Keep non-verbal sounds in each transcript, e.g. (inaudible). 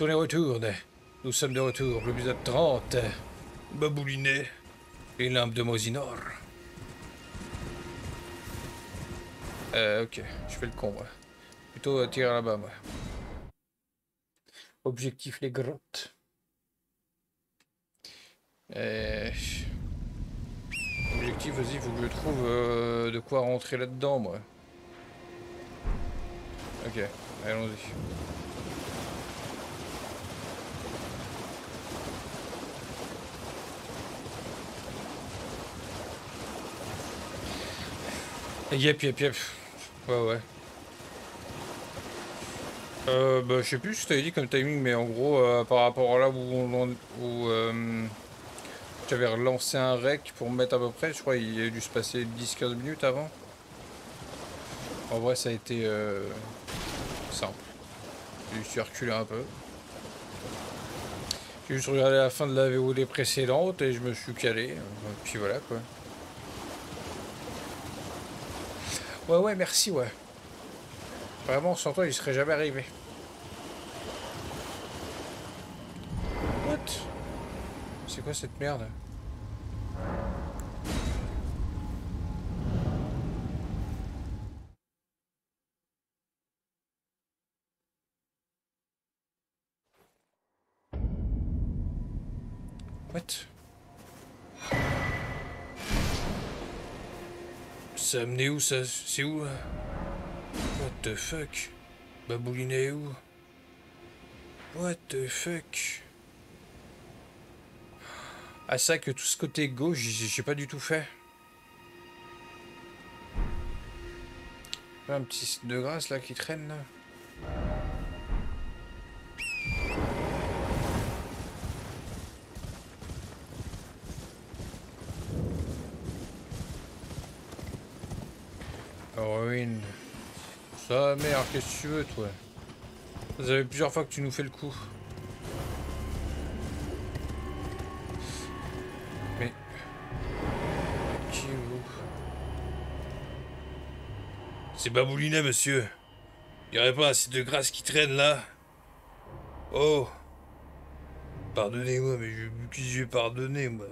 Tournez retourne. Nous sommes de retour, l'épisode 30. Baboulinet. Les lampes de Mosinor. Euh, ok. Je fais le con, moi. Plutôt euh, tirer là-bas, moi. Objectif les grottes. Euh... Objectif, vas-y, faut que je trouve euh, de quoi rentrer là-dedans, moi. Ok, allons-y. Yep, yep, yep. Ouais, ouais. Euh, bah, je sais plus ce que t'avais dit comme timing, mais en gros, euh, par rapport à là où, on, où euh, j'avais relancé un rec pour mettre à peu près, je crois qu'il a dû se passer 10-15 minutes avant. En vrai, ça a été euh, simple. Je suis reculé un peu. J'ai juste regardé la fin de la VOD précédente et je me suis calé. Puis voilà quoi. Ouais, ouais, merci, ouais. Vraiment, sans toi, il serait jamais arrivé. What? C'est quoi cette merde? Ça où ça C'est où là What the fuck? Babouline est où? What the fuck? Ah ça que tout ce côté gauche, j'ai pas du tout fait. Un petit de grâce là qui traîne là. Ruine. Ça merde, qu'est-ce que tu veux toi? Ça fait plusieurs fois que tu nous fais le coup. Mais... Qui vous? C'est Baboulinet, monsieur. Il aurait pas site de grâce qui traîne là? Oh Pardonnez-moi, mais je vais pardonner, moi.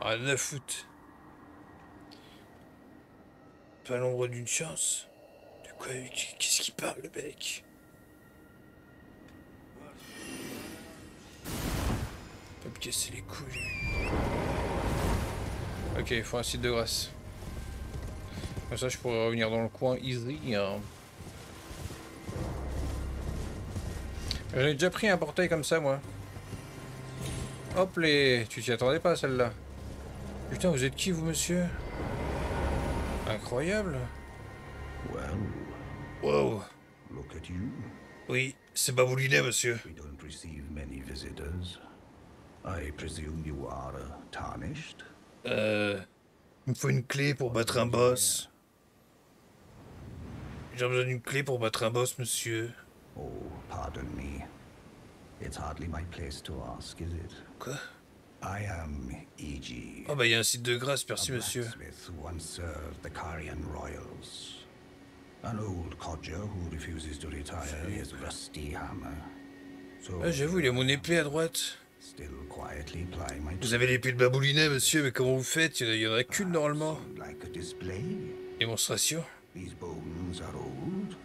Rien à foutre. Pas l'ombre d'une chance. De quoi Qu'est-ce qu'il parle, le mec? Pas me casser les couilles. Ok, il faut un site de grâce. Comme ça, je pourrais revenir dans le coin easy. Hein. J'en déjà pris un portail comme ça, moi. Hop les... Tu t'y attendais pas, celle-là. Putain, vous êtes qui, vous, monsieur? Incroyable. Well, Wow. look at you. Oui, c'est Baboulinet, monsieur. We don't receive many visitors. I presume you are uh, tarnished? Euh... Il me faut une clé pour battre un boss. J'ai besoin d'une clé pour battre un boss, monsieur. Oh, pardon me. It's hardly my place to ask, is it? Quoi? I am E.G. Oh bah il y a un site de grâce, merci monsieur. who once served the Carian royals. An old codger who refuses to retire his rusty hammer. So Ah j'avoue, il a mon épée à droite. still quietly ply my Vous avez l'épée de Baboulinet, monsieur, mais comment vous faites? Il y en a qu'une normalement. Démonstration These bones are old,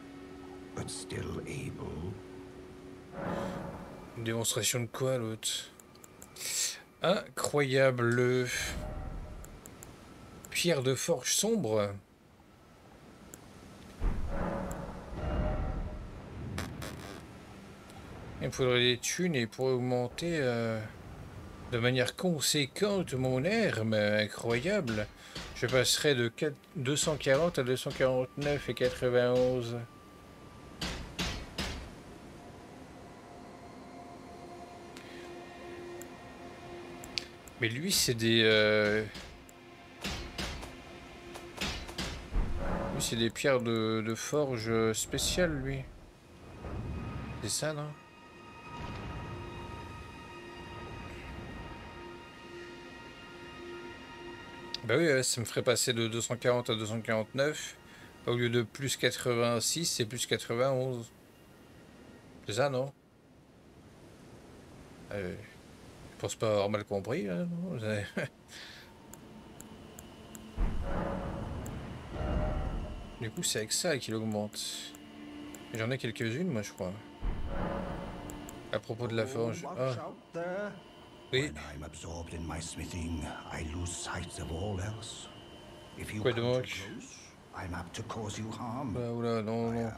but still able. Une démonstration de quoi l'autre? Incroyable. Pierre de forge sombre. Il me faudrait des thunes et pour augmenter euh, de manière conséquente mon mais incroyable. Je passerai de 4 240 à 249 et 91. Mais lui, c'est des... euh, Lui, c'est des pierres de, forge spéciales, lui. C'est ça, non? Bah oui, ça me ferait passer de 240 à 249. Au lieu de plus 86, c'est plus 91. C'est ça, non? Euh, pense pas avoir mal compris. Non (laughs) du coup, c'est avec ça qu'il augmente. J'en ai quelques-unes, moi, je crois. À propos de la forge. Ah. Oui. I'm absorbed in my smithing, I lose sight of all else. If you Quoi donc I'm apt to cause you harm. Bah oula, non, non.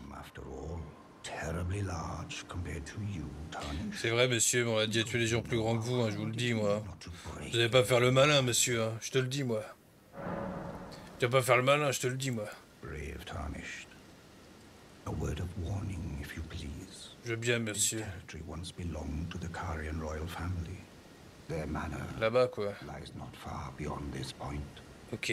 C'est vrai, monsieur, on a déjà tué des gens plus grands que vous, hein, je vous le dis, moi. Vous n'allez pas faire le malin, monsieur, hein, je te le dis, moi. Tu vas pas faire le malin, je te le dis, moi. Brave tarnished. A word of warning, if you please. Je veux bien, monsieur. Là-bas, quoi. lies not far beyond this point. Ok.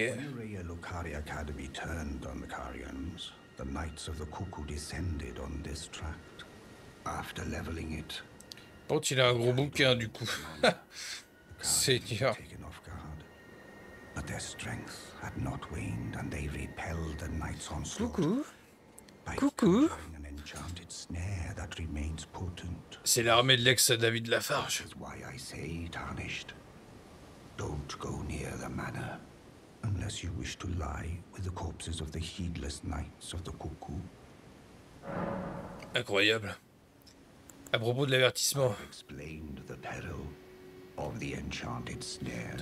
When Rhea Lucaria Academy turned on the Knights of the Cuckoo descended on this tract. After leveling it, Bon, il a un gros bouquin du coup. (laughs) Seigneur. But their strength had not waned and they repelled the Knights onslaught. Coucou. Coucou. C'est l'armée de l'ex-David Lafarge. why I say tarnished. Don't go near the manor unless you wish to lie with the corpses of the heedless knights of the cuckoo. Incroyable. À propos de l'avertissement.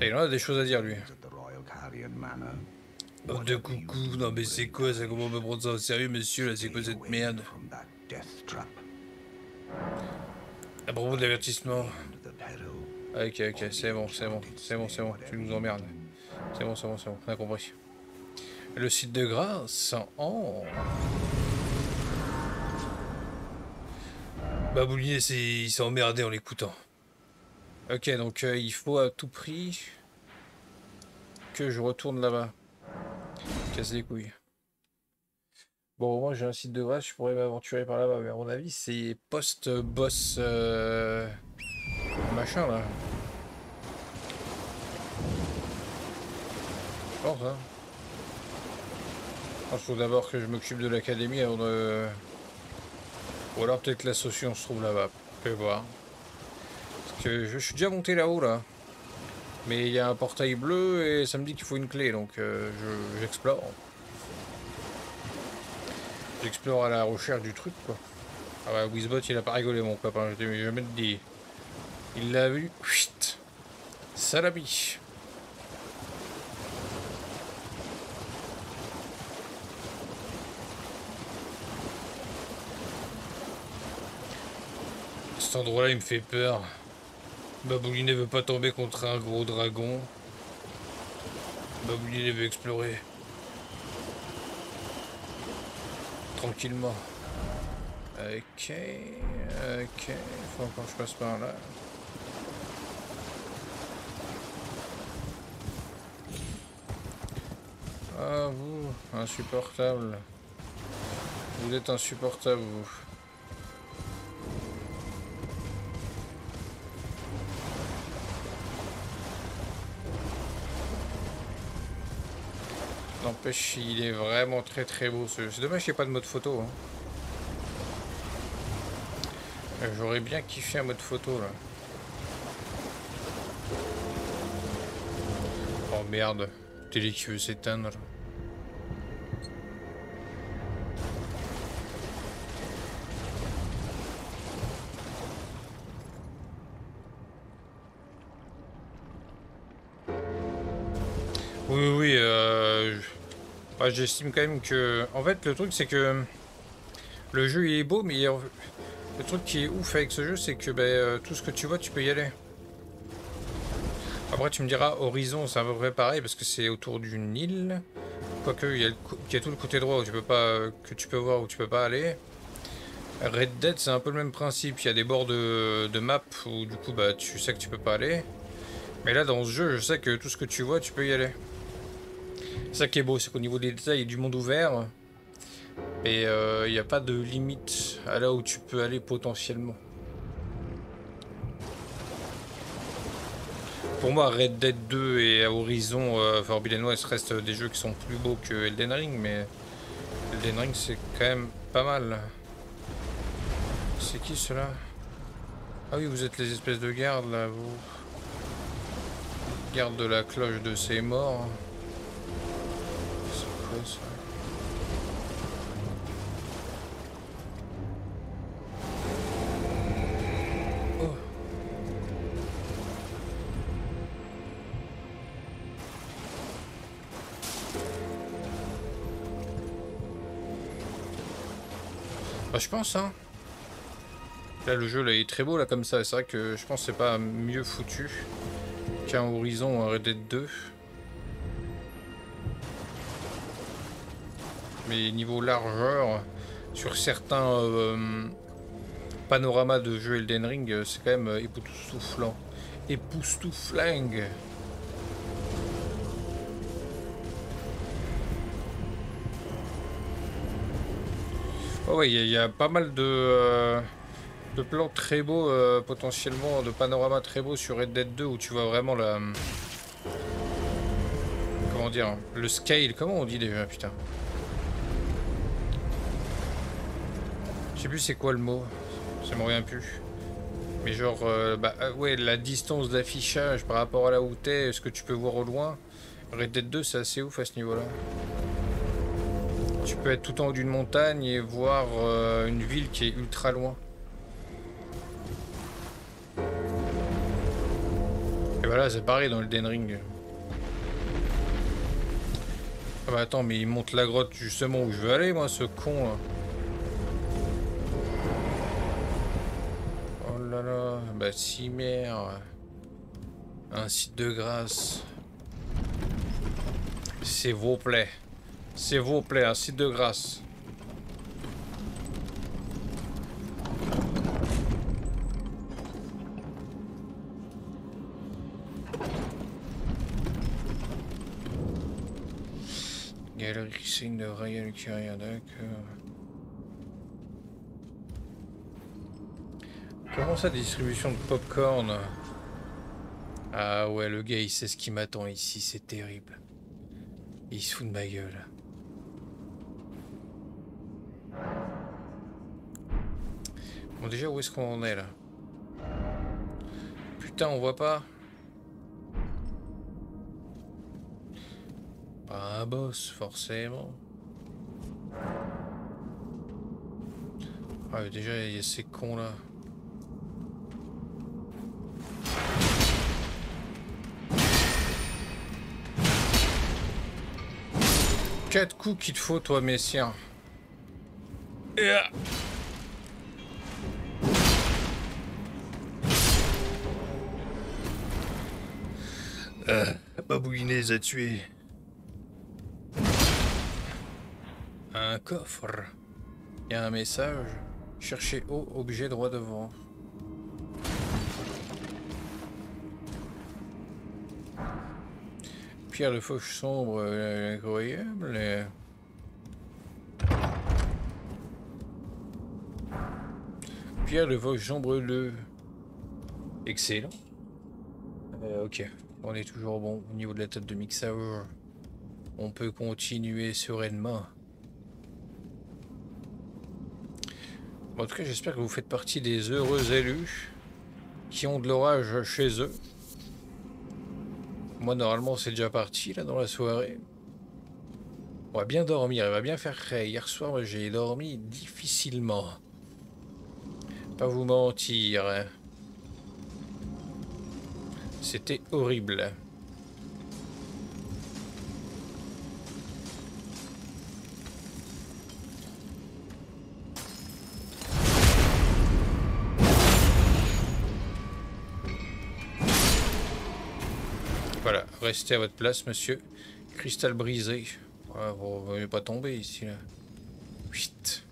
Il en a des choses à dire lui. Oh, de coucou, non mais c'est quoi ça? Comment on peut prendre ça au sérieux monsieur là? C'est quoi cette merde? À propos de l'avertissement. Ok, ok, c'est bon, c'est bon, c'est bon, c'est bon, tu nous emmerdes. C'est bon, c'est bon, c'est bon, on a compris. Le site de grâce en... Baboulier, il s'est emmerdé en l'écoutant. Ok, donc euh, il faut à tout prix que je retourne là-bas. Casse les couilles. Bon, moi j'ai un site de grâce, je pourrais m'aventurer par là-bas, mais à mon avis c'est post-boss euh, machin là. Je pense, hein. Il faut d'abord que je m'occupe de l'académie avant de... Ou alors peut-être l'association se trouve là-bas. Je voir. Parce que je suis déjà monté là-haut là. Mais il y a un portail bleu et ça me dit qu'il faut une clé, donc euh, j'explore. j'explore à la recherche du truc quoi. Ah bah Wizbot il a pas rigolé mon copain, je t'ai jamais dit. Il l'a vu. Chut. Salabi. Cet endroit-là, il me fait peur. Babouliné veut pas tomber contre un gros dragon. Babouliné veut explorer. Tranquillement. Ok, ok, faut encore que je passe par là. Ah vous, insupportable. Vous êtes insupportable vous. Il est vraiment très très beau. C'est dommage qu'il n'y ait pas de mode photo. Hein. J'aurais bien kiffé un mode photo là. Oh merde, télé qui veut s'éteindre. J'estime quand même que... En fait, le truc, c'est que le jeu, il est beau, mais le truc qui est ouf avec ce jeu, c'est que ben, euh, tout ce que tu vois, tu peux y aller. Après, tu me diras, Horizon, c'est à peu près pareil, parce que c'est autour d'une île. Quoique, il y, a il y tout le côté droit où tu peux pas, que tu peux voir où tu peux pas aller. Red Dead, c'est un peu le même principe. Il y a des bords de, de map où, du coup, bah, tu sais que tu peux pas aller. Mais là, dans ce jeu, je sais que tout ce que tu vois, tu peux y aller. Ça qui est beau, c'est qu'au niveau des détails, il y a du monde ouvert. Et il euh, n'y a pas de limite à là où tu peux aller potentiellement. Pour moi, Red Dead 2 et Horizon euh, Forbidden West restent des jeux qui sont plus beaux que Elden Ring, mais Elden Ring c'est quand même pas mal. C'est qui cela Ah oui, vous êtes les espèces de gardes là, vous. Garde de la cloche de ses morts. Bah, je pense, hein. Là, le jeu là, est très beau là comme ça. C'est vrai que je pense que c'est pas mieux foutu qu'un Horizon Red Dead 2. Mais niveau largeur, sur certains euh, panoramas de jeux Elden Ring, c'est quand même euh, époustouflant. Époustoufling. Oh ouais, il y, a pas mal de... Euh plans très beaux, euh, potentiellement, de panoramas très beaux sur Red Dead 2 où tu vois vraiment la... Comment dire Le scale, comment on dit déjà, putain? Je sais plus c'est quoi le mot, ça me revient plus. Mais genre, euh, bah ouais, la distance d'affichage par rapport à là où t'es, ce que tu peux voir au loin. Red Dead 2, c'est assez ouf à ce niveau-là. Tu peux être tout en haut d'une montagne et voir euh, une ville qui est ultra loin. Et voilà, c'est pareil dans le Den Ring. Ah bah attends, mais il monte la grotte justement où je veux aller, moi, ce con. Oh là là, bah si merde. Un site de grâce. S'il vous plaît. S'il vous plaît, site de grâce. Galerie signe de Ryan d'accord. Comment ça, distribution de popcorn? Ah ouais, le gars, il sait ce qui m'attend ici, c'est terrible. Il se fout de ma gueule. Bon, déjà, où est-ce qu'on en est, là Putain, on voit pas Pas un boss, forcément. Ah, déjà, il y a ces cons, là. Quatre coups qu'il te faut, toi, messien. Yeah. Euh, les a tués. Un coffre. Il y a un message. Cherchez haut, objet droit devant. Pierre de fauche sombre, euh, incroyable. Pierre de fauche sombre le. Excellent. Euh, ok, on est toujours bon au niveau de la tête de Mixauer. On peut continuer sereinement. En tout cas, j'espère que vous faites partie des heureux élus qui ont de l'orage chez eux. Moi, normalement, c'est déjà parti, là, dans la soirée. On va bien dormir, il va bien faire frais. Hier soir, j'ai dormi difficilement. Pas vous mentir. C'était horrible. Voilà, restez à votre place, monsieur. Cristal brisé. Vous ne pas tomber ici, là. Vite.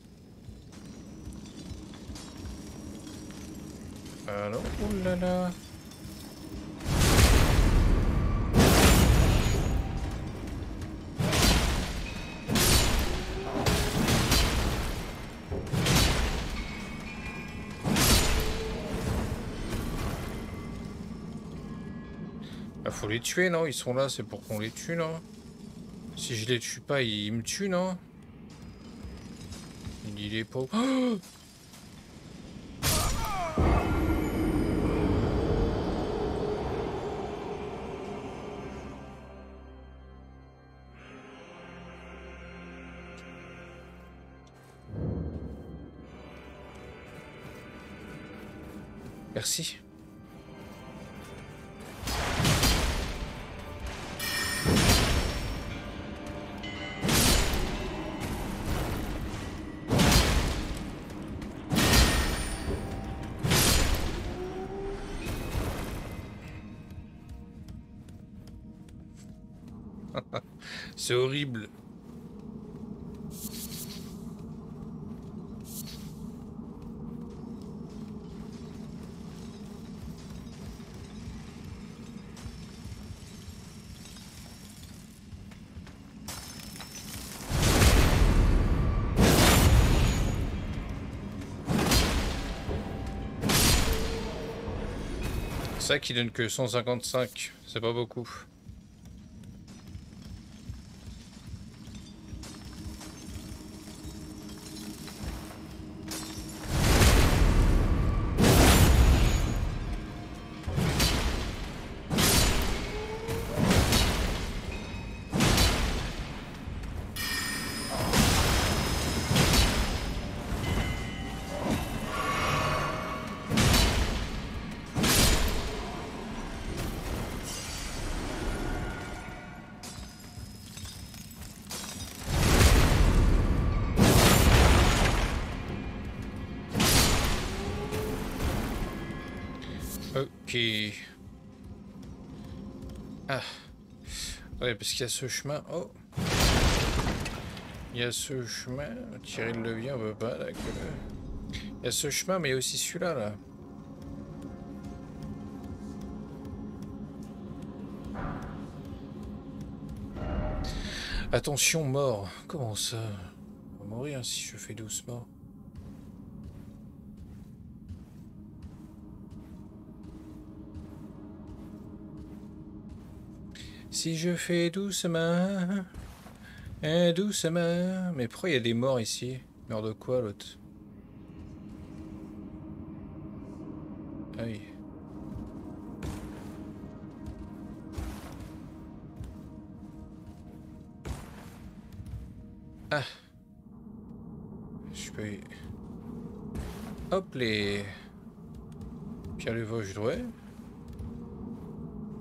Alors, oulala. Faut les tuer, non? Ils sont là, c'est pour qu'on les tue, non? Si je les tue pas, ils me tuent, non? Il est pas... (gasps) C'est horrible. Ça qui donne que 155, c'est pas beaucoup. Ok. Ah. Ouais, parce qu'il y a ce chemin. Oh. Il y a ce chemin. Tirer le levier, on veut pas. Là, Il y a ce chemin, mais il y a aussi celui-là, là. Attention, mort. Comment ça? On va mourir si je fais doucement. Si je fais doucement, hein, doucement. Mais pourquoi il y a des morts ici? Mort de quoi l'autre? Aïe. Ah. Je peux... Hop les... Pierre le Vosges, ouais.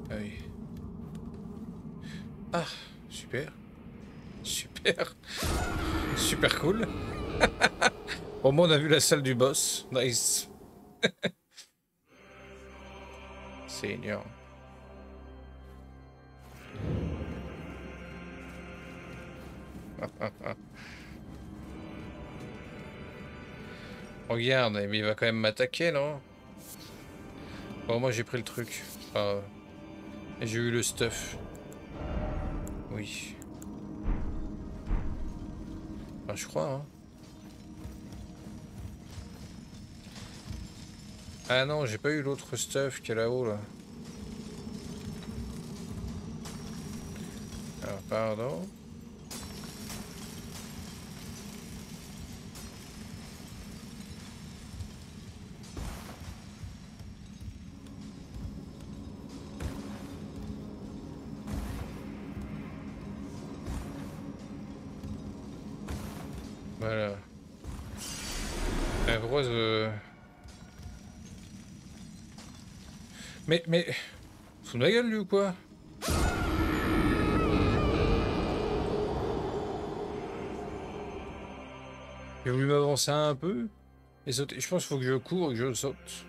Aïe. Ah, super. Super. Super cool. (laughs) Au moins, on a vu la salle du boss. Nice. (laughs) Seigneur. (laughs) Regarde, mais il va quand même m'attaquer, non? Bon, moi j'ai pris le truc. j'ai eu le stuff. Oui. je crois, hein. Ah non, j'ai pas eu l'autre stuff qui est là-haut, là. Alors, pardon. Voilà. La. Euh, mais, mais... Sous ma gueule, lui, ou quoi? J'ai voulu m'avancer un peu et sauter. Je pense qu'il faut que je cours et que je saute.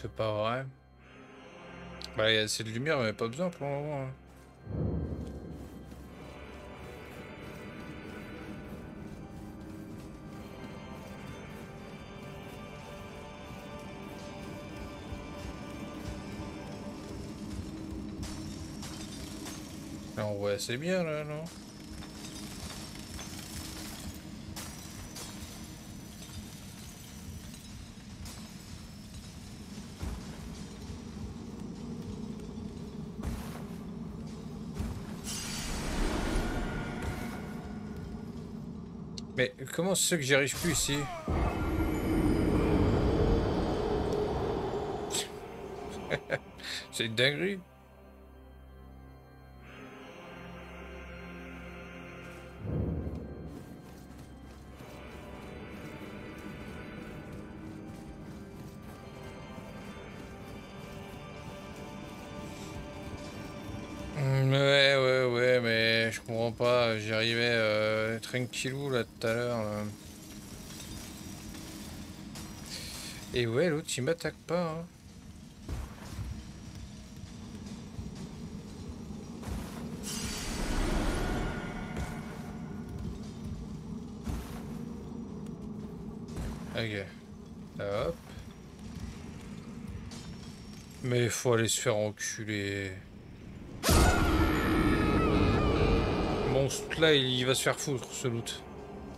c'est pas vrai. Bah, il y a assez de lumière, mais pas besoin pour le moment. Hein. Non, ouais, c'est bien là, non? Comment c'est que j'y arrive plus ici (laughs) C'est une dinguerie. Tranquillou là tout à l'heure. là. Et ouais, l'autre il m'attaque pas. hein. Ok. Hop. Mais faut aller se faire enculer. Ce là, il, va se faire foutre, ce loot.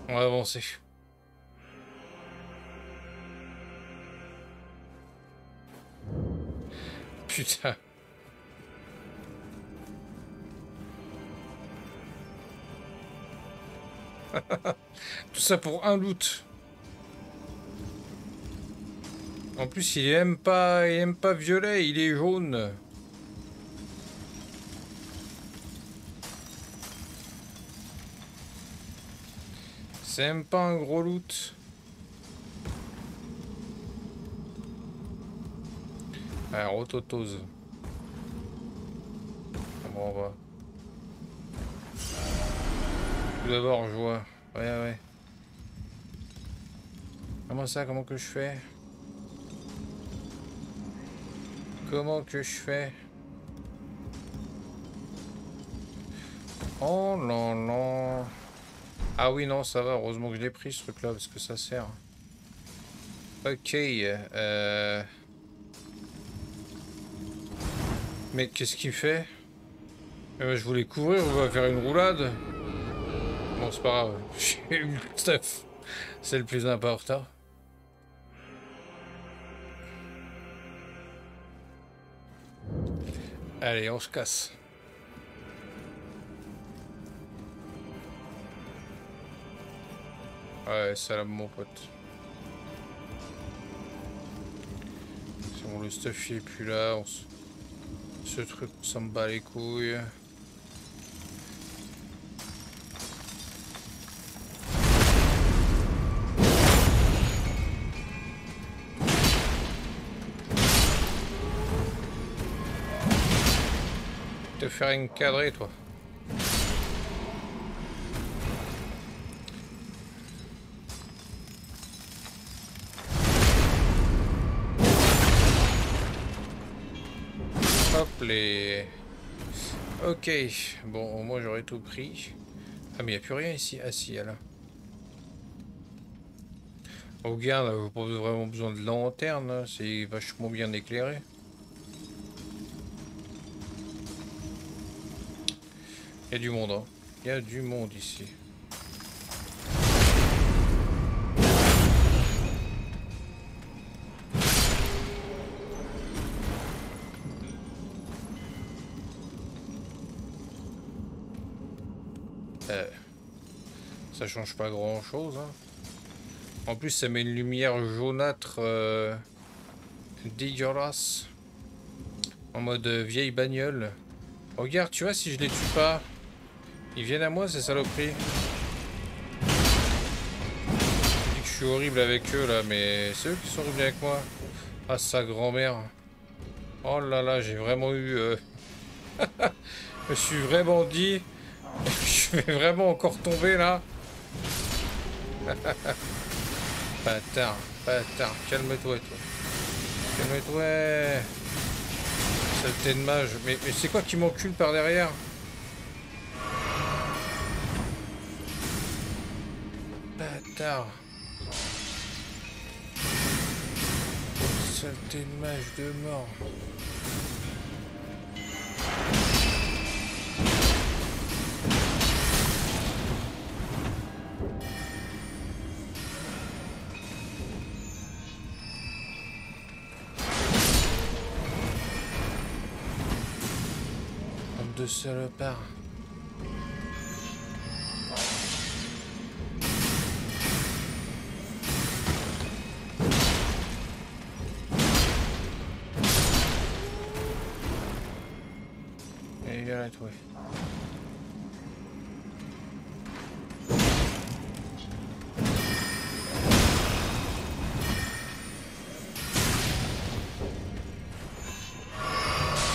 On va avancer. Putain. (laughs) Tout ça pour un loot. En plus, il aime pas, il aime pas violet, il est jaune. C'est même pas un gros loot. Ah, rototose. Bon, on va. Tout d'abord, je vois. Ouais, ouais. Comment ça Comment que je fais? Comment que je fais? Oh non, non. Ah oui, non, ça va. Heureusement que je l'ai pris, ce truc-là, parce que ça sert. Ok. Euh... Mais qu'est-ce qu'il fait? Euh, Je voulais couvrir, on va faire une roulade. Bon, c'est pas grave. (laughs) J'ai eu le stuff. C'est le plus important. Allez, on se casse. Ouais, mon pote. C'est bon, le stuff il est plus là. On se... Ce truc, on s'en bat les couilles. Te faire encadrer, toi. Ok, bon, moi j'aurais tout pris. Ah mais il a plus rien ici. Ah si, là. Oh, regarde, là, pas vraiment besoin de lanterne, là. c'est vachement bien éclairé. Il y a du monde, hein. Il y a du monde ici. Change pas grand chose. Hein. En plus, ça met une lumière jaunâtre euh, dégueulasse. En mode euh, vieille bagnole. Regarde, tu vois, si je les tue pas, ils viennent à moi, ces saloperies. Je que je suis horrible avec eux là, mais c'est eux qui sont horribles avec moi. Ah, sa grand-mère. Oh là là, j'ai vraiment eu. euh, (laughs) je me suis vraiment dit. (laughs) Je vais vraiment encore tomber là. (laughs) bâtard, bâtard, calme-toi toi. Calme-toi. Saleté de mage. Mais, mais c'est quoi qui m'encule par derrière? Bâtard. Saleté de mage de mort. De salopard. Et là, toi.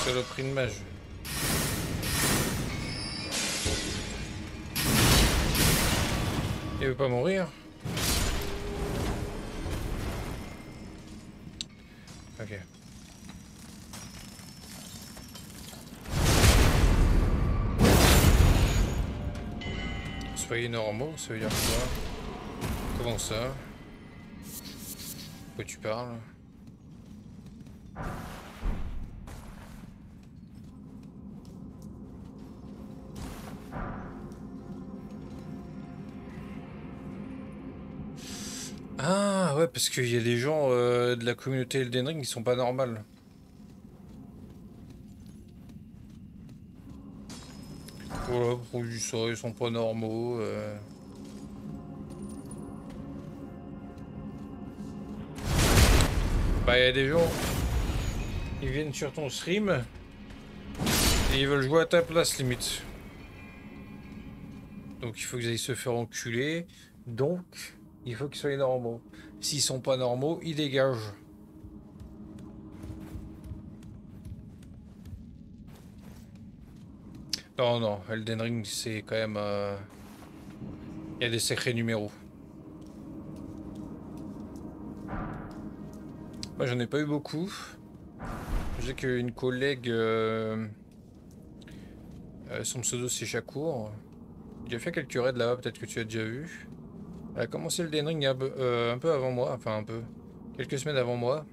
Saloperie de. Veut pas mourir. Ok. Soyez normaux, ça veut dire quoi? Comment ça? Pourquoi tu parles? Parce qu'il y a des gens euh, de la communauté Elden Ring qui sont pas normales. Voilà, pour du ils sont pas normaux. euh. Bah il y a des gens, ils viennent sur ton stream et ils veulent jouer à ta place limite. Donc il faut qu'ils aillent se faire enculer. Donc il faut qu'ils soient normaux. S'ils sont pas normaux, ils dégagent. Non, non, Elden Ring, c'est quand même... euh, Il y a des sacrés numéros. Moi, j'en ai pas eu beaucoup. Je sais qu'une collègue... euh, euh, son pseudo, c'est Chakour. Il a fait quelques raids là-bas, peut-être que tu as déjà vu. Elle a commencé le Ring un peu, euh, un peu avant moi, enfin un peu, quelques semaines avant moi.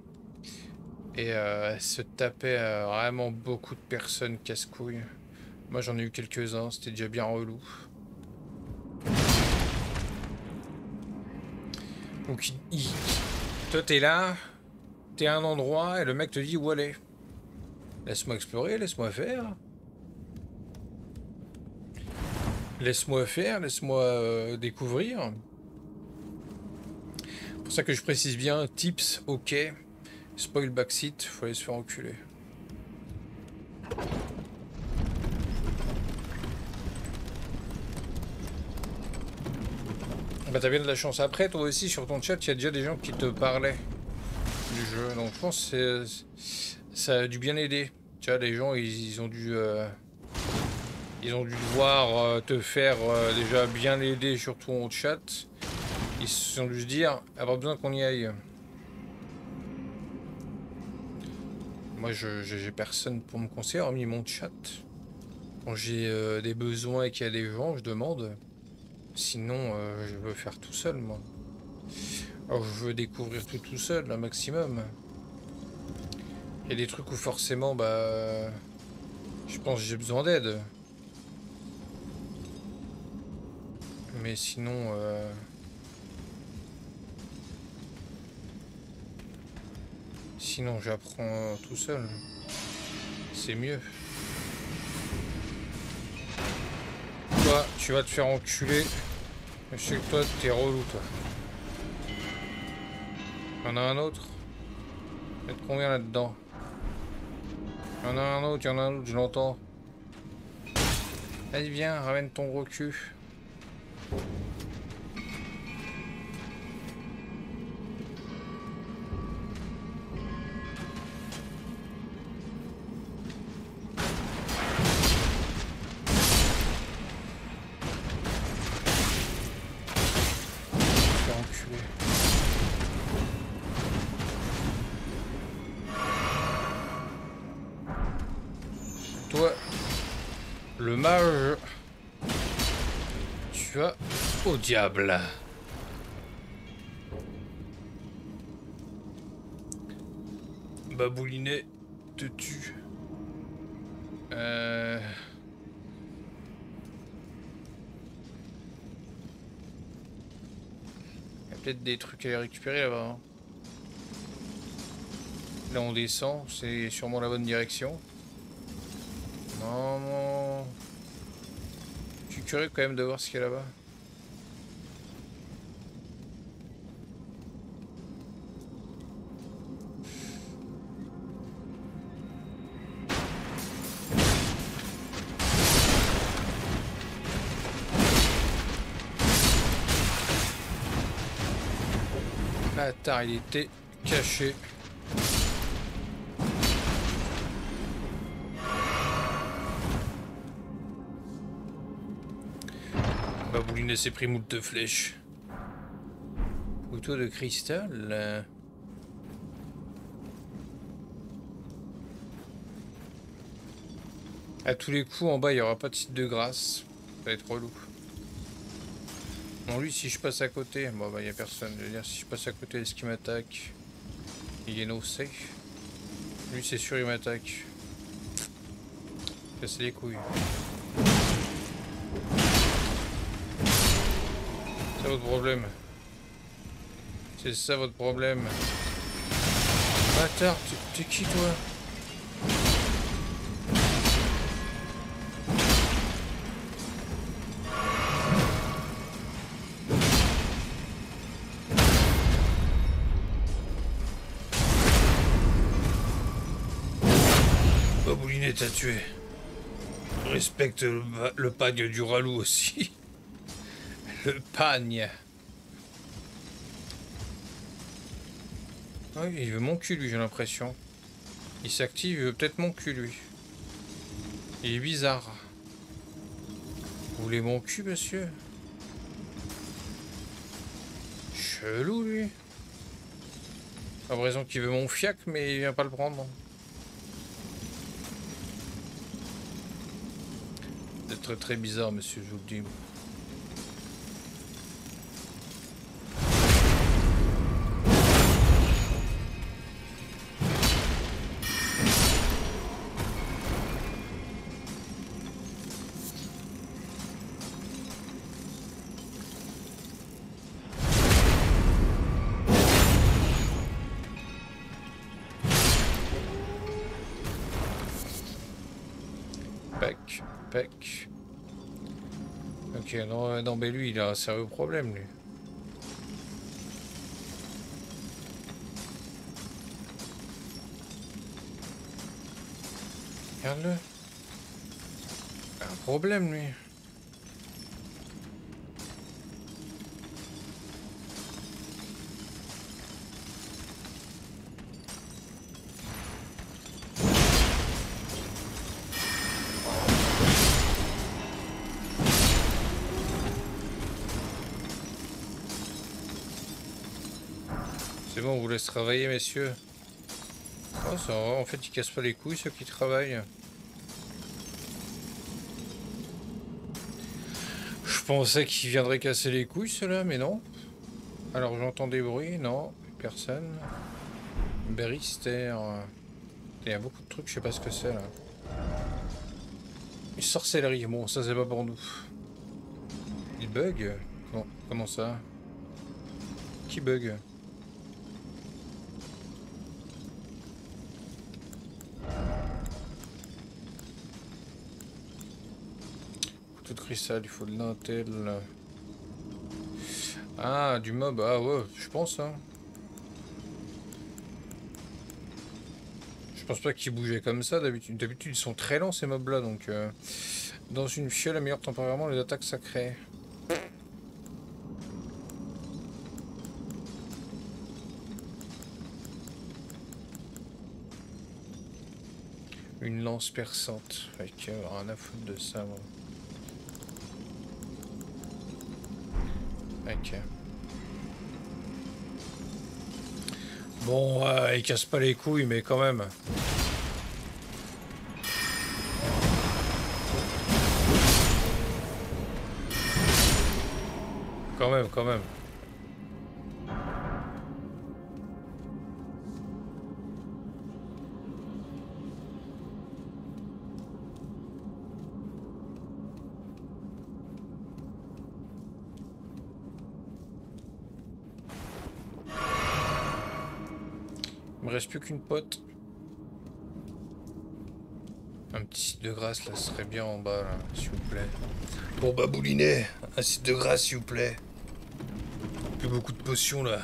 Et euh, elle se tapait euh, vraiment beaucoup de personnes casse-couilles. Moi j'en ai eu quelques-uns, c'était déjà bien relou. Donc il, toi t'es là, t'es à un endroit et le mec te dit où aller? Laisse-moi explorer, laisse-moi faire. Laisse-moi faire, laisse-moi découvrir. Pour ça que je précise bien, tips, ok. Spoil backseat, faut aller se faire enculer. Bah t'as bien de la chance après, toi aussi sur ton chat, il y a déjà des gens qui te parlaient du jeu. Donc je pense que ça a dû bien aider. Tu les gens, ils, ont dû... euh, ils ont dû devoir euh, te faire euh, déjà bien aider sur ton chat. Ils se sont dû se dire, avoir besoin qu'on y aille. Moi, je j'ai personne pour me conseiller, hormis mon chat. Quand j'ai euh, des besoins et qu'il y a des gens, je demande. Sinon, euh, je veux faire tout seul, moi. Je veux découvrir tout tout seul, un maximum. Il y a des trucs où forcément, bah... Je pense que j'ai besoin d'aide. Mais sinon... euh, Sinon, j'apprends tout seul. C'est mieux. Toi, tu vas te faire enculer. Je sais que toi, t'es relou, toi. Y'en a un autre? Il y combien là-dedans? Y'en a un autre, y'en a un autre, je l'entends. Allez, viens, ramène ton gros cul. Diable. Baboulinet te tue. Euh... Il y a peut-être des trucs à récupérer là-bas. hein. Là on descend, c'est sûrement la bonne direction. Non, non. Je suis curieux quand même de voir ce qu'il y a là-bas. Il était caché. Babouline s'est pris moult de flèches. Couteau de cristal. À tous les coups, en bas, il n'y aura pas de site de grâce. Ça va être relou. Bon, lui, si je passe à côté, bon, bah, il n'y a personne. Je veux dire, si je passe à côté, est-ce qu'il m'attaque? Il est no safe. Lui, c'est sûr, il m'attaque. Casser les couilles. C'est votre problème. C'est ça votre problème. Bâtard, t'es qui toi? T'a tué. Respecte le, le pagne du ralou aussi. Le pagne. Ah oui, il veut mon cul, lui, j'ai l'impression. Il s'active, il veut peut-être mon cul, lui. Il est bizarre. Vous voulez mon cul, monsieur? Chelou, lui. Pas raison qu'il veut mon fiac, mais il vient pas le prendre. Très très bizarre, monsieur, je vous le dis. Non, non, mais lui, il a un sérieux problème, lui. Regarde-le. Un problème, lui. On vous laisse travailler, messieurs. Oh, en fait, ils cassent pas les couilles, ceux qui travaillent. Je pensais qu'ils viendraient casser les couilles, ceux-là, mais non. Alors, j'entends des bruits, non, personne. Berister. Il y a beaucoup de trucs, je sais pas ce que c'est, là. Une sorcellerie, bon, ça, c'est pas pour nous. Il bug? Comment ça? Qui bug? Cristal, il faut de l'intel. Ah, du mob, ah ouais, je pense. Hein. Je pense pas qu'ils bougeaient comme ça d'habitude. Ils sont très lents ces mobs là, donc... Euh, dans une fiole améliore temporairement les attaques sacrées. Une lance perçante. Avec rien à foutre de ça, moi. Ok. Bon, euh, il casse pas les couilles, mais quand même. Quand même, quand même. Il me reste plus qu'une pote. Un petit site de grâce là, serait bien en bas s'il vous plaît. Pour baboulinet, un site de grâce s'il vous plaît. Plus beaucoup de potions là.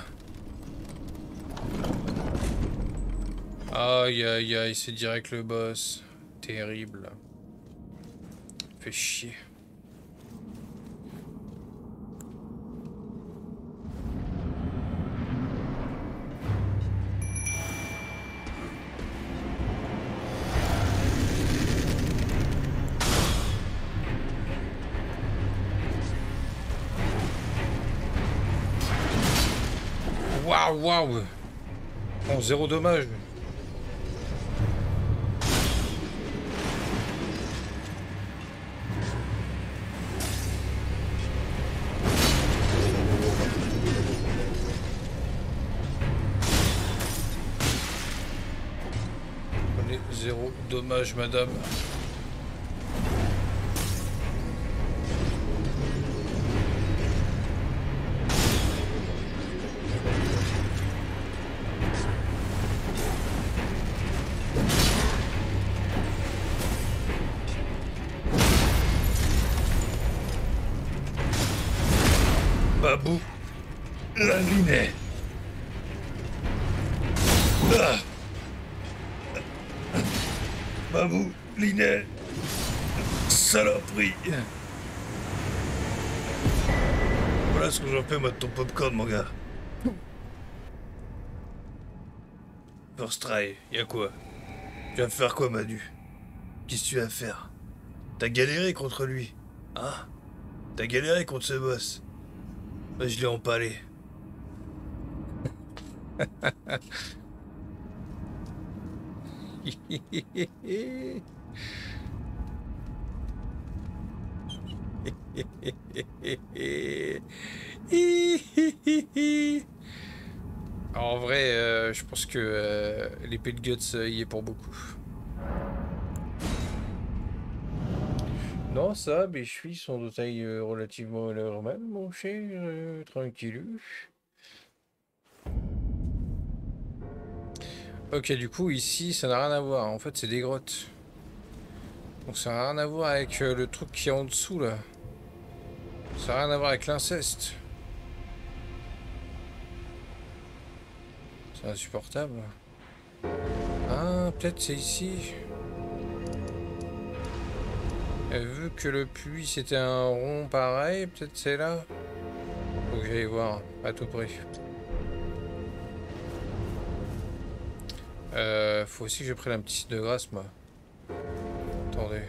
Aïe aïe aïe, c'est direct le boss. Terrible. Fait chier. Zéro dommage. Zéro dommage, madame. Voilà ce que j'en fais moi de ton popcorn, mon gars. First try, y'a quoi? Tu vas faire quoi, Manu Qu'est-ce que tu vas faire? T'as galéré contre lui, hein? T'as galéré contre ce boss? Bah, je l'ai empalé. (laughs) en vrai, euh, je pense que euh, l'épée de Guts euh, y est pour beaucoup. Non, ça, mes chevilles sont de taille relativement normale, mon cher, tranquille. Ok, du coup, ici, ça n'a rien à voir. En fait, c'est des grottes. Donc, ça n'a rien à voir avec le truc qui est en dessous, là. Ça n'a rien à voir avec l'inceste. C'est insupportable. Ah, peut-être c'est ici. Et vu que le puits c'était un rond pareil, peut-être c'est là. Faut que j'aille voir à tout prix. Euh, faut aussi que je prenne un petit site de grâce, moi. Attendez.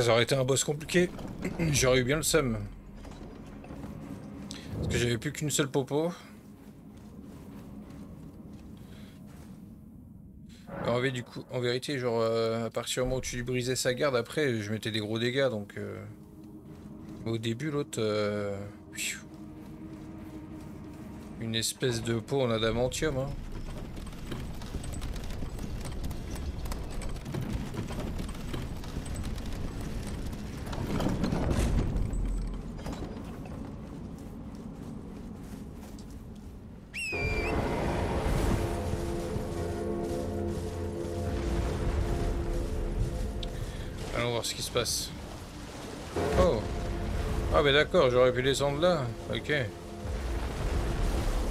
Ça aurait été un boss compliqué. J'aurais eu bien le seum. Parce que j'avais plus qu'une seule popo. En, vérité, genre, euh, à partir du moment où tu lui brisais sa garde, après, je mettais des gros dégâts, donc... euh, Au début, l'autre... euh. Une espèce de peau en adamantium, hein. Mais d'accord, j'aurais pu descendre là. Ok.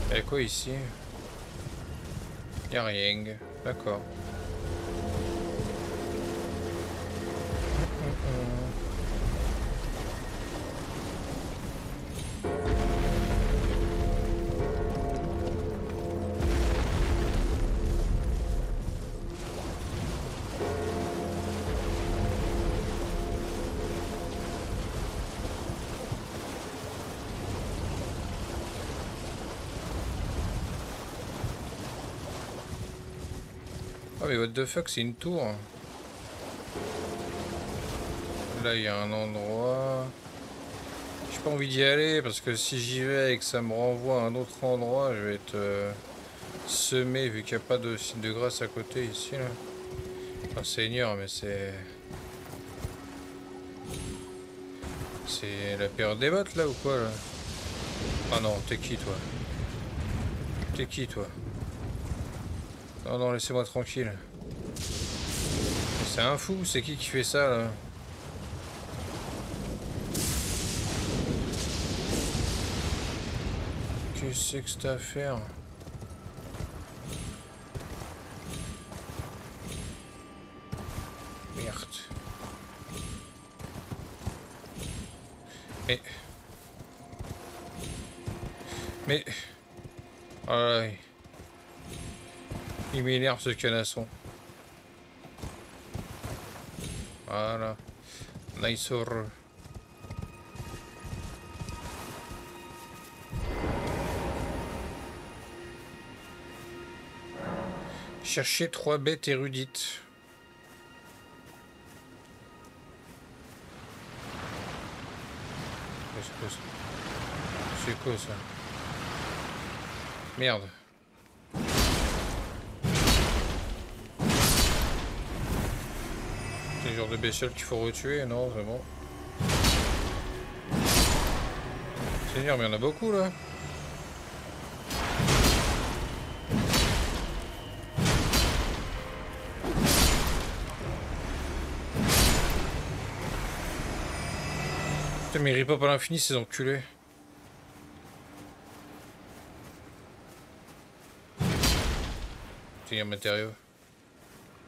Y'a quoi ici? Y'a rien. D'accord. Mais what the fuck, c'est une tour. Là, il y a un endroit... J'ai pas envie d'y aller parce que si j'y vais et que ça me renvoie à un autre endroit, je vais être euh, semé vu qu'il n'y a pas de site de grâce à côté ici. Là. Seigneur, mais c'est... C'est la période des bottes là ou quoi là? Ah non, t'es qui toi? T'es qui toi? Non, non, laissez-moi tranquille. C'est un fou, c'est qui qui fait ça là Qu'est-ce que que cette affaire Merde. Mais... Mais... Oh Il ce canasson. Voilà. Nice Chercher trois bêtes érudites. C'est quoi ça? Merde. C'est le genre de bestiole qu'il faut retuer, non, vraiment. Seigneur, mais il y en a beaucoup là. Putain, mais ils pas à l'infini ces enculés. un matériau.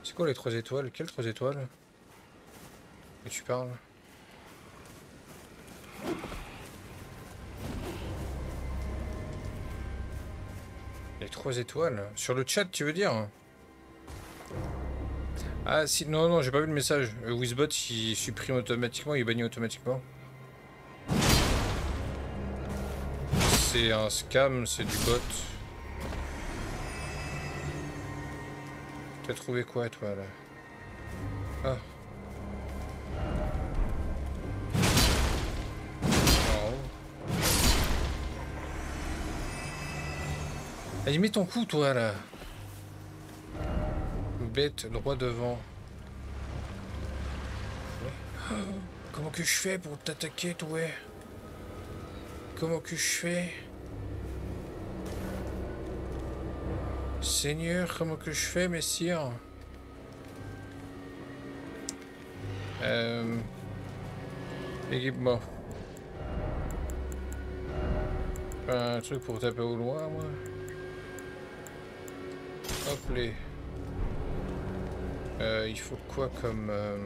C'est quoi les trois étoiles? Quelles trois étoiles? Et tu parles Les trois étoiles Sur le chat, tu veux dire Ah, si, non, non, j'ai pas vu le message. Euh, Wizbot, il supprime automatiquement, il bannit automatiquement. C'est un scam, c'est du bot. T'as trouvé quoi, toi, là? Ah. Allez, mets ton coup, toi, là. Bête, droit devant. Comment que je fais pour t'attaquer, toi? Comment que je fais? Seigneur, comment que je fais, messire? Euh... Équipement. un truc pour taper au loin, moi. Hop. Euh, il faut quoi comme... Euh...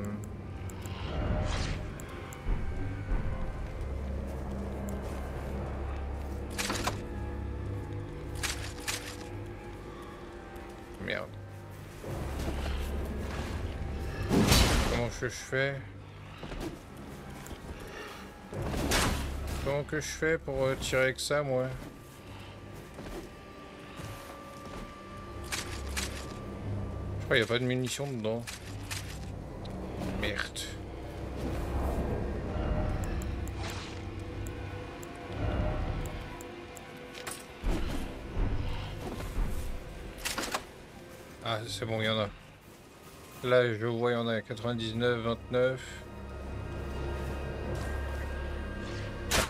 que je fais? Comment que je fais pour euh, tirer avec ça, moi? Je crois n'y a pas de munitions dedans. Merde. Ah, c'est bon, il y en a. Là, je vois, il y en a 99, 29.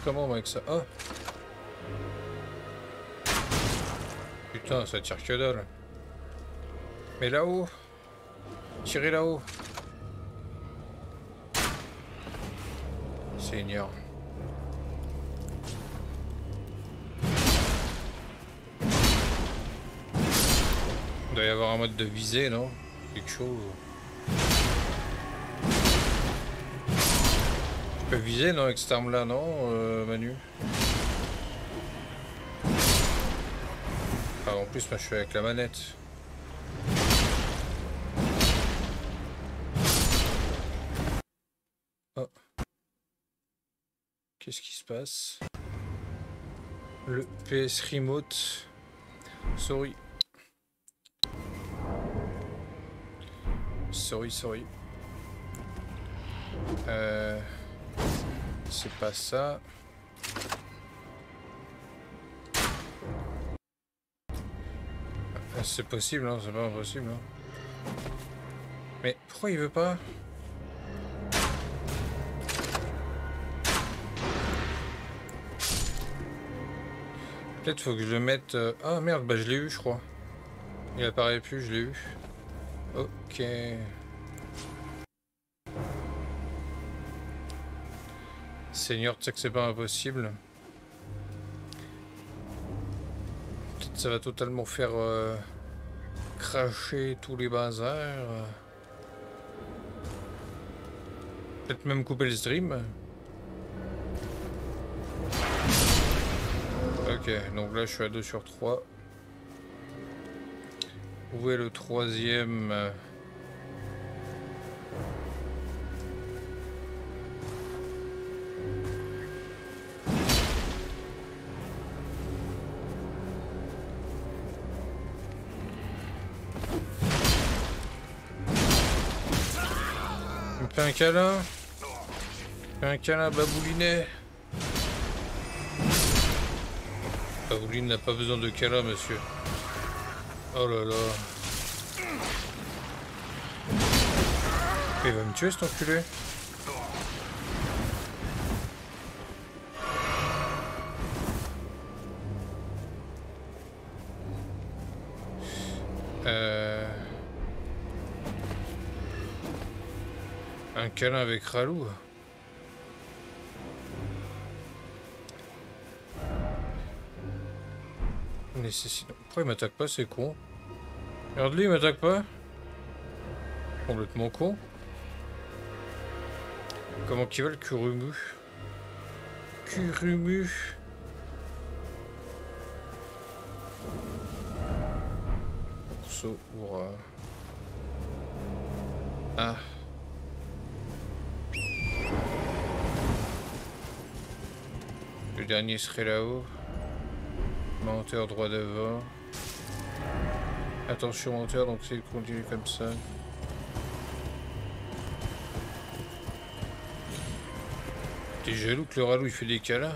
Comment avec ça Oh Putain, ça tire que dalle. Mais là-haut Tirez là-haut Seigneur. Il doit y avoir un mode de visée, non? Quelque chose. peux viser non, avec cette arme là, non, euh, Manu? Ah, En plus, moi je suis avec la manette. Le PS Remote. Sorry. Sorry, sorry. Euh... C'est pas ça. C'est possible, hein, c'est pas impossible. Hein. Mais pourquoi il veut pas? Peut-être faut que je le mette... euh, Ah merde, bah je l'ai eu je crois. Il apparaît plus, je l'ai eu. Ok. Seigneur, tu sais que c'est pas impossible. Peut-être ça va totalement faire euh, cracher tous les bazars. Peut-être même couper le stream. Ok, donc là je suis à 2 sur 3. Où est le troisième euh, me fait un câlin. Fait un câlin baboulinet Babouline n'a pas besoin de câlin, monsieur. Oh là là. Il va me tuer cet enculé. Euh... Un câlin avec Ralou. Pourquoi il m'attaque pas, c'est con. Regarde-lui, il m'attaque pas. Complètement con. Comment qu'il va le Kurumu Kurumu hurrah. Ah. Le dernier serait là-haut. Monteur droit devant. Attention monteur, donc c'est continue comme ça. T'es jaloux que le ralou il fait des câlins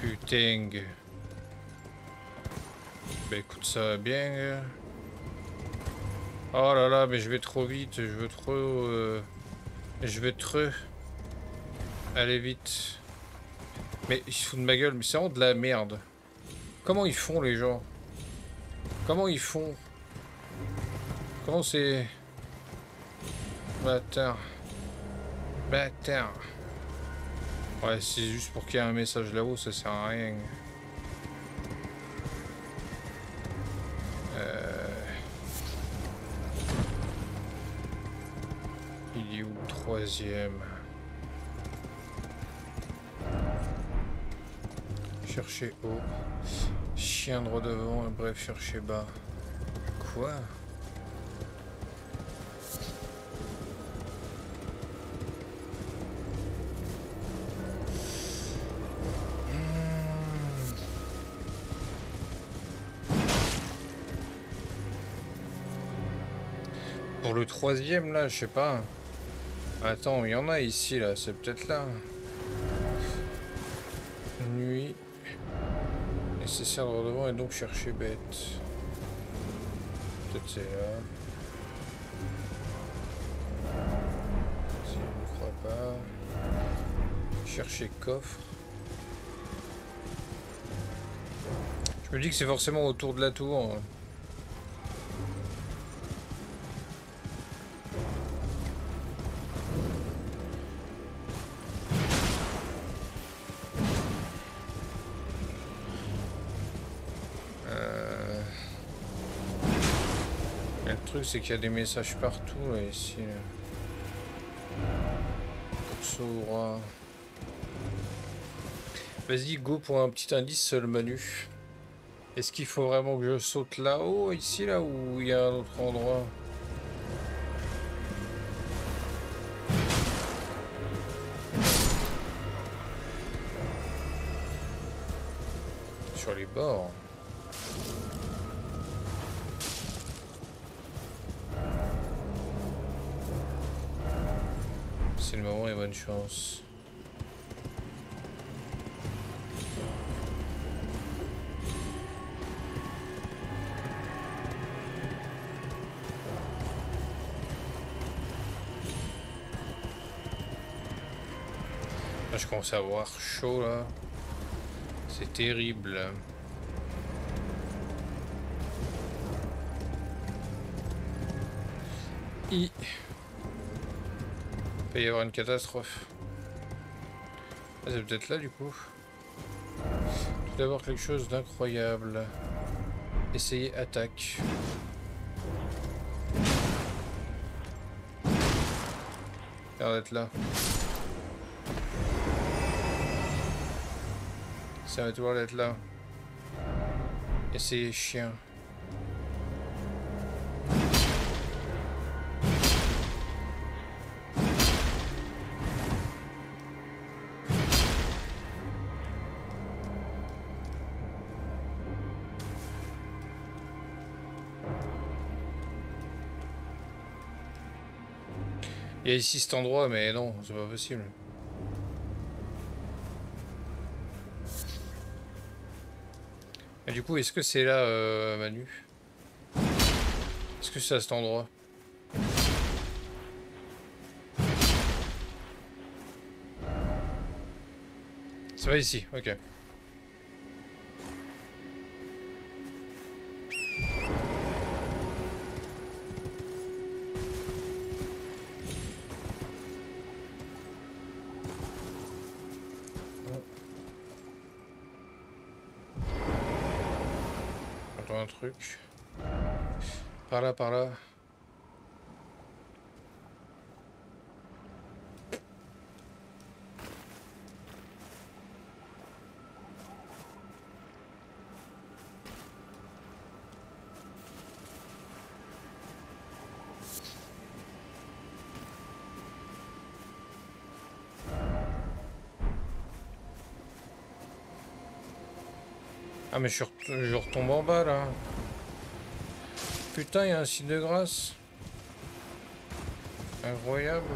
Putain. Bah écoute ça bien. Oh là là, mais je vais trop vite, je veux trop... euh, Je vais trop... Aller vite. Mais ils se foutent de ma gueule, mais c'est vraiment de la merde. Comment ils font les gens? Comment ils font? Comment c'est... Bâtard. Bâtard. Ouais, c'est juste pour qu'il y ait un message là-haut, ça sert à rien. Chercher haut. Chien droit devant, et bref, chercher bas. Quoi? Hmm. Pour le troisième, là, je sais pas. Attends, il y en a ici, là. C'est peut-être là. Nuit. Nécessaire de devant et donc chercher bête. Peut-être c'est là. Si je ne crois pas. Chercher coffre. Je me dis que c'est forcément autour de la tour. hein. C'est qu'il y a des messages partout là ici. Sora. Vas-y go pour un petit indice sur le menu. Est-ce qu'il faut vraiment que je saute là-haut, ici là, ou il y a un autre endroit? Sur les bords. c'est le moment et bonne chance. Là, je commence à avoir chaud là. C'est terrible. I. Il peut y avoir une catastrophe. Ah, c'est peut-être là du coup. Tout d'abord quelque chose d'incroyable. Essayez attaque. Regardez d'être là. Ça va devoir être là. Essayez chien. Il ici cet endroit, mais non, c'est pas possible. Et du coup, est-ce que c'est là, euh, Manu? Est-ce que c'est à cet endroit? C'est pas ici, ok. Par là, par là. Mais je, je retombe en bas là. Putain, il y a un site de grâce. Incroyable.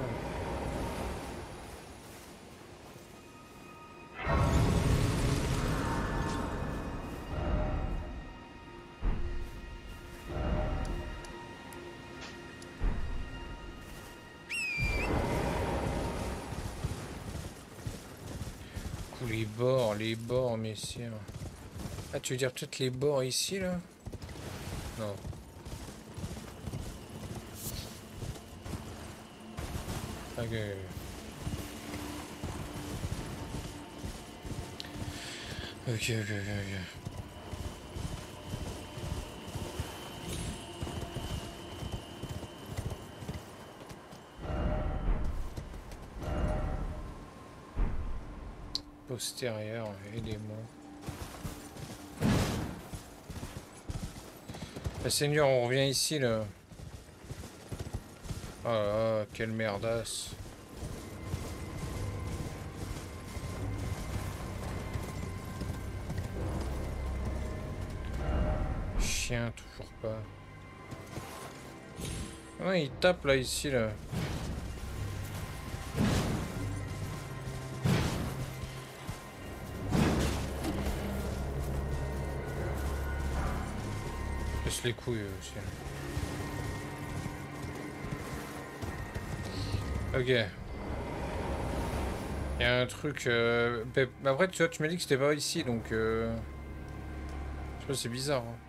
les bords, les bords, messieurs. Ah, tu veux dire toutes les bords ici, là? Non. Ok. Ok, ok, ok, ok. Postérieur, aidez-moi. Seigneur, on revient ici là. Oh là là, quelle merdasse. Chien, toujours pas. Ah, il tape là, ici, là. Les couilles aussi. Ok. Il y a un truc... Euh... Après, tu vois, tu m'as dit que c'était pas ici, donc... Euh... Je sais pas, c'est bizarre. Hein.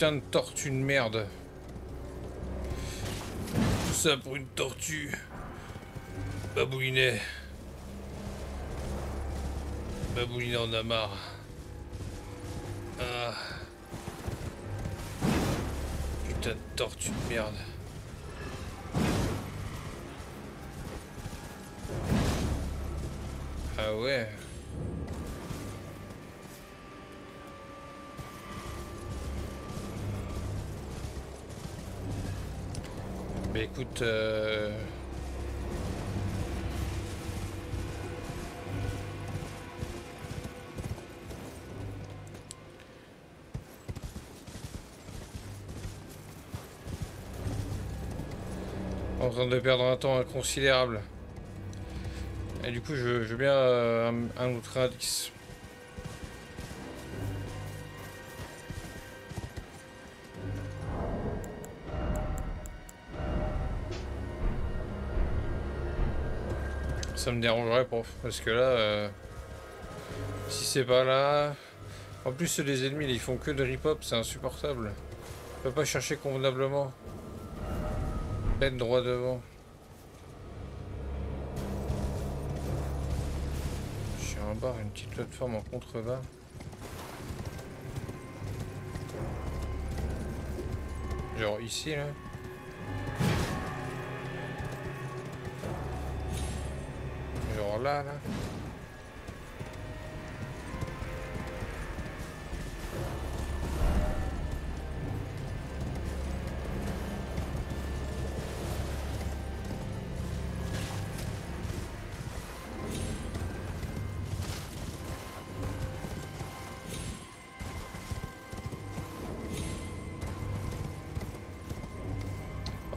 Putain de tortue de merde. Tout ça pour une tortue. Babouinet. Babouinet en a marre. Ah. Putain de tortue de merde. écoute... Euh, en train de perdre un temps inconsidérable. Et du coup, je, veux bien un, un autre indice. Me dérangerait pas, parce que là, euh, si c'est pas là... En plus, les ennemis, ils font que de rip-hop, c'est insupportable. Je peux pas chercher convenablement. Bête droit devant. J'ai un bar, une petite plateforme en contrebas. Genre ici, là. Là, là.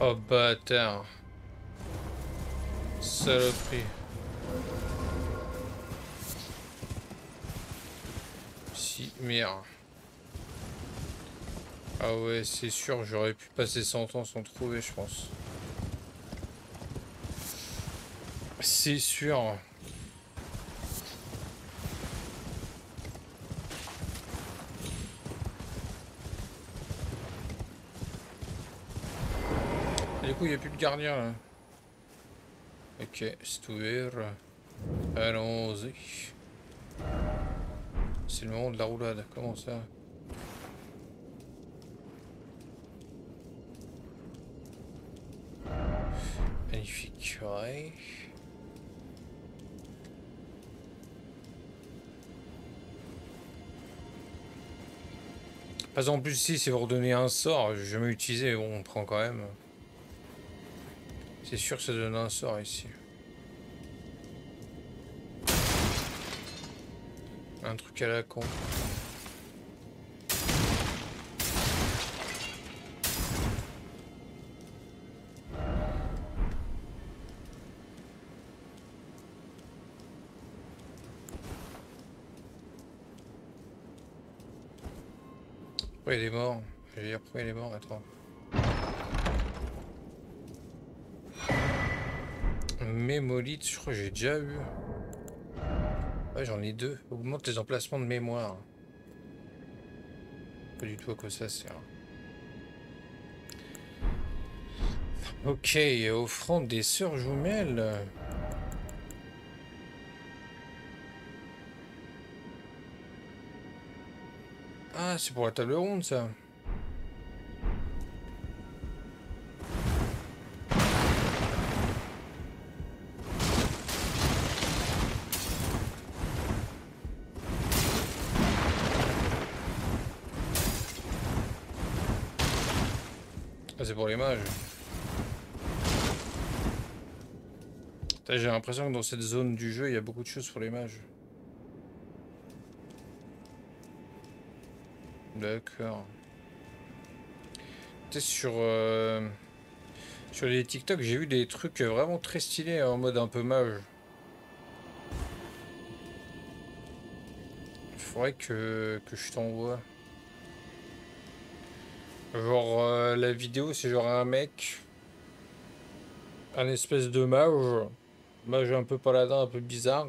Oh bâtard Saloperie Ah ouais, c'est sûr, j'aurais pu passer 100 ans sans trouver, je pense. C'est sûr. du coup, il n'y a plus de gardien là. Ok, c'est ouvert. Allons-y. C'est le moment de la roulade, comment ça. Pas en plus ici, c'est pour donner un sort, j'ai jamais utilisé, bon, on prend quand même. C'est sûr que ça donne un sort ici. Un truc à la con. Pourquoi il est mort Je vais dire pourquoi il est mort, attends. Mémolite, je crois que j'ai déjà eu. Ouais, j'en ai deux. Augmente les emplacements de mémoire. Pas du tout à quoi ça sert. Ok, offrande des sœurs jumelles. Ah, c'est pour la table ronde, ça. L'impression que dans cette zone du jeu, il y a beaucoup de choses pour les mages. D'accord. Sur, euh, sur les TikTok, j'ai vu des trucs vraiment très stylés en mode un peu mage. Faudrait que, que je t'envoie. Genre, euh, la vidéo, c'est genre un mec, un espèce de mage, mage un peu paladin, un peu bizarre.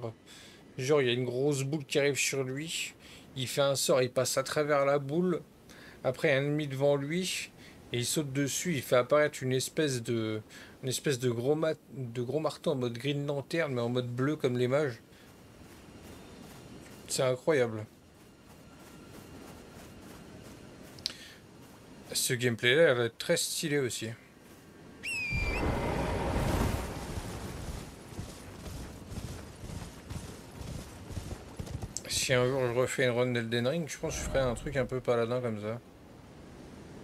Genre, il y a une grosse boule qui arrive sur lui, il fait un sort, il passe à travers la boule, après, un ennemi devant lui, et il saute dessus, il fait apparaître une espèce de, une espèce de gros, de gros marteau en mode green lanterne, mais en mode bleu comme les mages. C'est incroyable. Ce gameplay là va être très stylé aussi. Si un jour je refais une run d'Elden Ring, je pense que je ferai un truc un peu paladin comme ça.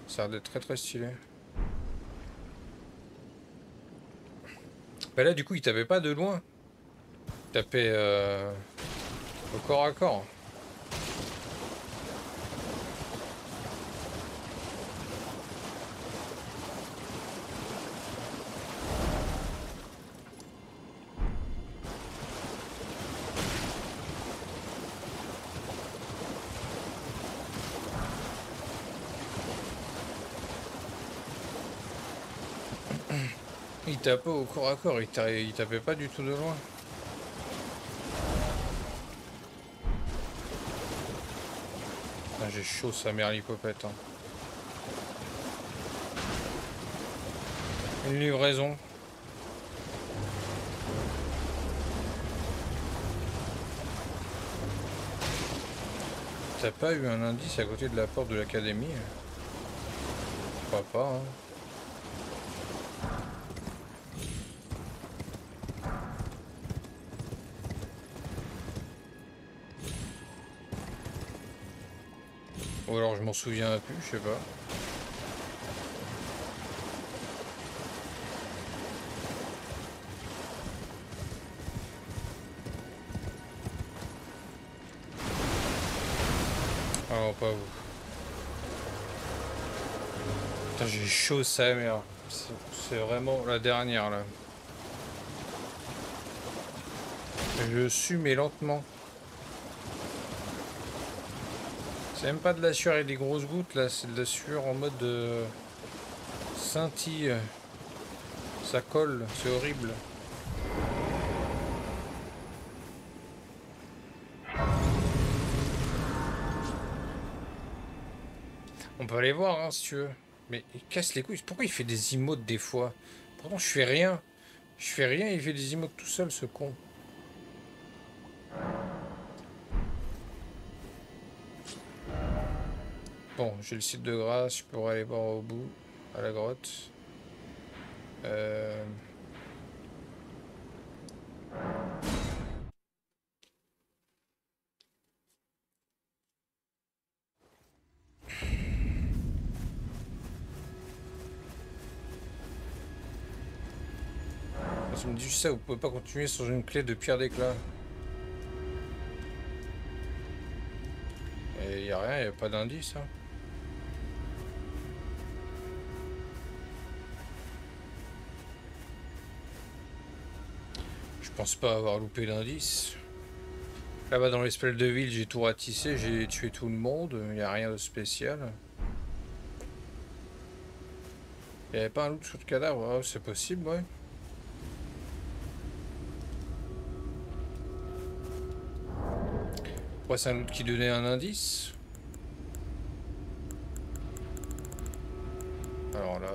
Ça a l'air d'être très très stylé. Bah là du coup il tapait pas de loin. Il tapait euh, au corps à corps. Tapait au corps à corps, il, tapait pas du tout de loin. Ah, j'ai chaud sa mère l'hypopète. Hein. Une livraison. T'as pas eu un indice à côté de la porte de l'académie? Je crois pas. Hein. Alors je m'en souviens plus, je sais pas. Ah pas vous. Putain, j'ai chaud ça, merde. C'est vraiment la dernière là. Je suis mais lentement. C'est même pas de la sueur et des grosses gouttes là, c'est de la sueur en mode euh, scintille. Ça colle, c'est horrible. On peut aller voir hein, si tu veux. Mais il casse les couilles. Pourquoi il fait des emotes des fois? Pourtant je fais rien. Je fais rien, il fait des emotes tout seul ce con. Bon, j'ai le site de grâce, je pourrais aller voir au bout, à la grotte. Euh... Ça me dit juste ça, vous pouvez pas continuer sur une clé de pierre d'éclat. Et y a rien, y a pas d'indice. Hein. Pense pas avoir loupé l'indice. Là-bas dans l'espèce de ville, j'ai tout ratissé, j'ai tué tout le monde, il n'y a rien de spécial. Il n'y avait pas un loot sur le cadavre, c'est possible, ouais. C'est un loot qui donnait un indice Alors là...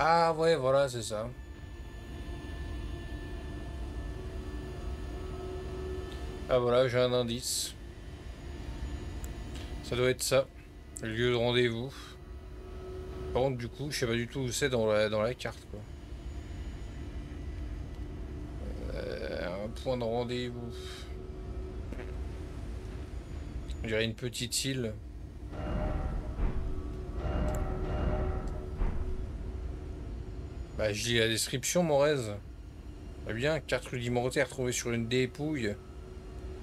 Ah ouais, voilà, c'est ça. Ah voilà, j'ai un indice. Ça doit être ça. Le lieu de rendez-vous. Par contre, du coup, je sais pas du tout où c'est dans la, dans la carte, quoi. Euh, un point de rendez-vous. On dirait une petite île. Bah, je lis la description, Morez. Eh bien, carte rudimentaire trouvée sur une dépouille.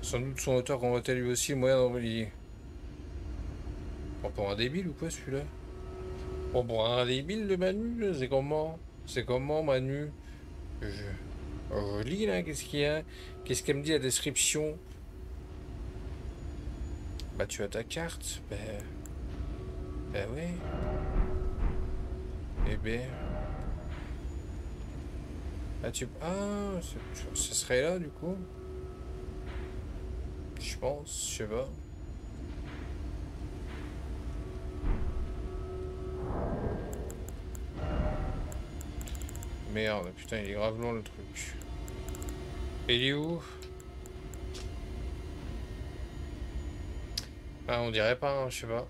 Sans doute son auteur convoitait lui aussi le moyen d'envoyer. Bon, pour un débile ou quoi celui-là? Bon, pour un débile de Manu, c'est comment? C'est comment Manu? Je... je lis là, qu'est-ce qu'il y a? Qu'est-ce qu'elle me dit la description? Bah, tu as ta carte Ben. Ben oui. Eh ben. Ah, tu... Ah, ce serait là, du coup Je pense, je sais pas. Merde, putain, il est grave long le truc. Et il est où? Ah, on dirait pas, hein, je sais pas.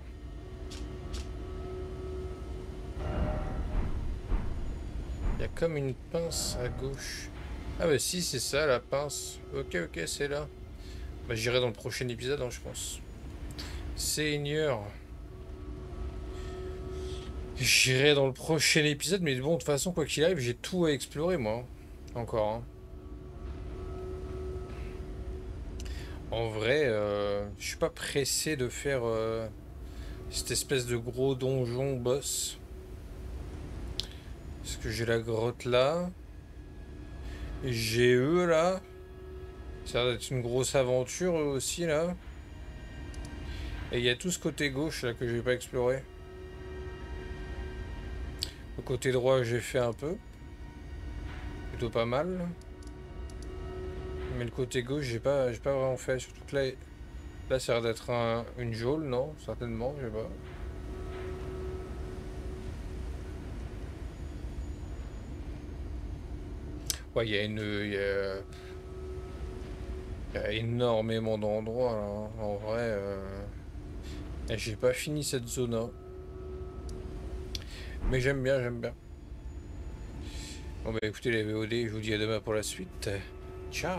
Comme une pince à gauche. Ah bah si, c'est ça, la pince. Ok, ok, c'est là. Bah j'irai dans le prochain épisode, hein, je pense. Seigneur. J'irai dans le prochain épisode, mais bon, de toute façon, quoi qu'il arrive, j'ai tout à explorer, moi. Encore. Hein. En vrai, euh, je suis pas pressé de faire euh, cette espèce de gros donjon boss. Parce que j'ai la grotte là. J'ai eux là. Ça va être une grosse aventure eux aussi là. Et il y a tout ce côté gauche là que j'ai pas exploré. Le côté droit j'ai fait un peu. Plutôt pas mal. Mais le côté gauche j'ai pas j'ai pas vraiment fait. Surtout que là, là ça a l'air d'être une geôle, non? Certainement, je sais pas. Il y a une. Y a, y a énormément d'endroits là. Hein. En vrai. Euh... J'ai pas fini cette zone-là. Mais j'aime bien, j'aime bien. Bon bah écoutez les VOD, je vous dis à demain pour la suite. Ciao